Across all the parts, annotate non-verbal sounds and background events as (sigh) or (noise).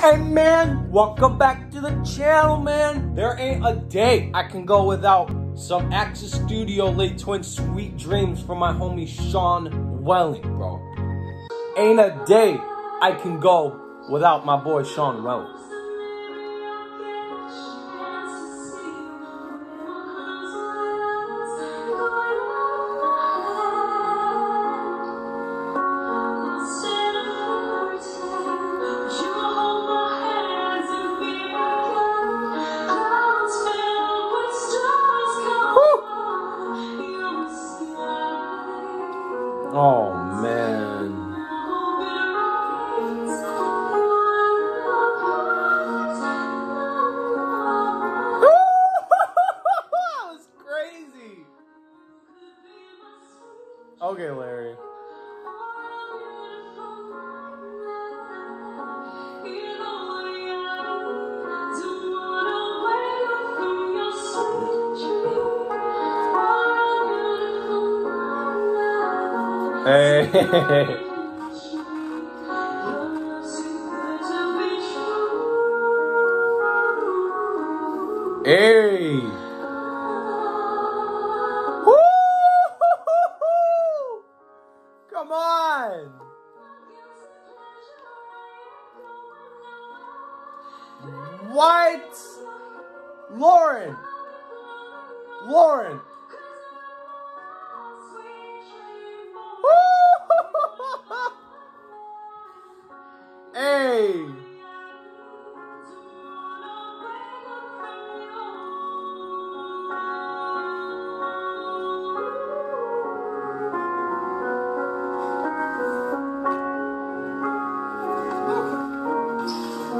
Hey man, welcome back to the channel, man. There ain't a day I can go without some Axis Studio Les Twins sweet dreams from my homie Sean Welling, bro. Ain't a day I can go without my boy Sean Welling. Oh man. (laughs) that was crazy. Okay, Larry. Hey. (laughs) Hey. Come on. What? Laurent. Laurent. Hey.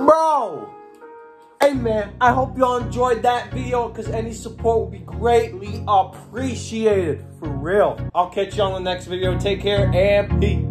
Bro. Hey man, I hope y'all enjoyed that video because any support would be greatly appreciated. For real. I'll catch you on the next video. Take care and peace.